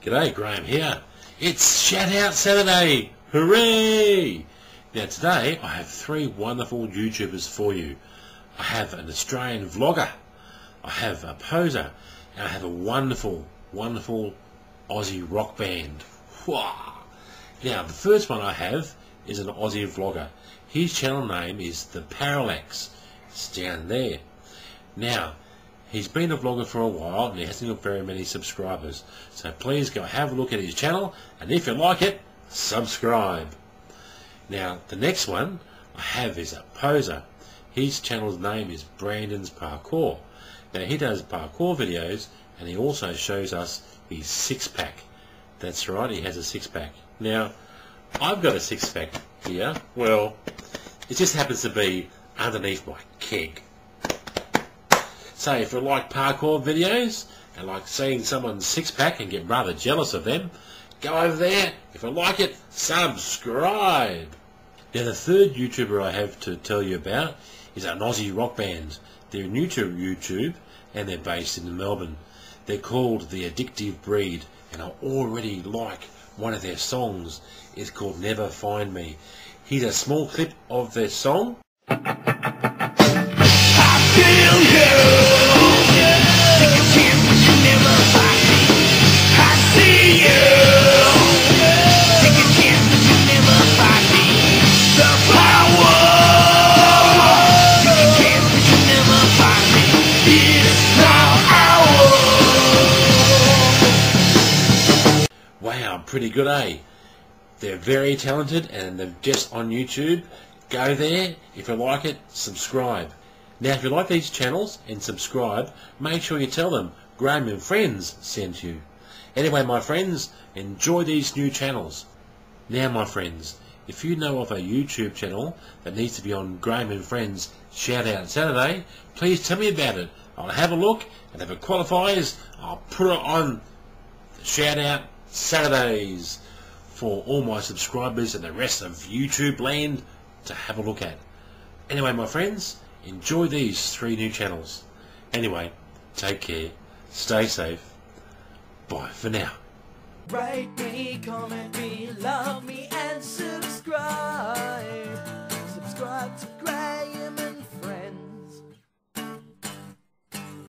G'day, Graham here. It's Shout Out Saturday! Hooray! Now today I have three wonderful YouTubers for you. I have an Australian vlogger, I have a poser, and I have a wonderful, wonderful Aussie rock band. Wah! Now the first one I have is an Aussie vlogger. His channel name is The Parallex. It's down there. Now, he's been a vlogger for a while and he hasn't got very many subscribers. So please go have a look at his channel and if you like it, subscribe. Now, the next one I have is a poser. His channel's name is Brandon's Parkour. Now, he does parkour videos and he also shows us his six-pack. That's right, he has a six-pack. Now, I've got a six-pack here. Well, it just happens to be underneath my keg. So if you like parkour videos and like seeing someone's six-pack and get rather jealous of them, go over there. If you like it, subscribe. Now the third YouTuber I have to tell you about is an Aussie rock band. They're new to YouTube and they're based in Melbourne. They're called The Addictive Breed and I already like one of their songs. It's called Never Find Me. Here's a small clip of their song. Pretty good, eh? They're very talented and they're just on YouTube. Go there. If you like it, subscribe. Now, if you like these channels and subscribe, make sure you tell them Graham and Friends sent you. Anyway, my friends, enjoy these new channels. Now, my friends, if you know of a YouTube channel that needs to be on Graham and Friends Shout Out Saturday, please tell me about it. I'll have a look, and if it qualifies, I'll put it on Shout Out Saturdays for all my subscribers and the rest of YouTube land to have a look at. Anyway, my friends, enjoy these three new channels. Anyway, take care, stay safe, bye for now. Write me, comment me, love me, and subscribe. Subscribe to